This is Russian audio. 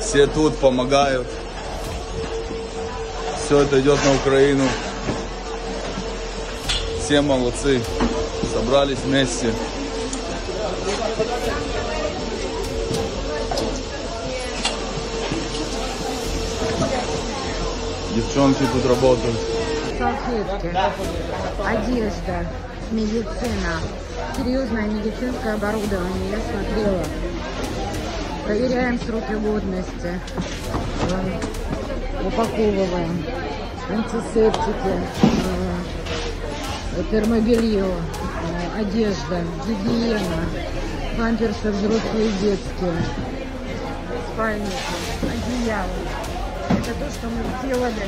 Все тут помогают. Все это идет на Украину. Все молодцы. Собрались вместе. Девчонки тут работают. салфетки, одежда, медицина, серьезное медицинское оборудование, я смотрела. Проверяем сроки годности, э, упаковываем антисептики, э, термобелье, э, одежда, гигиена, памперсы взрослые и детские, спальники, одеяло. Это то, что мы сделали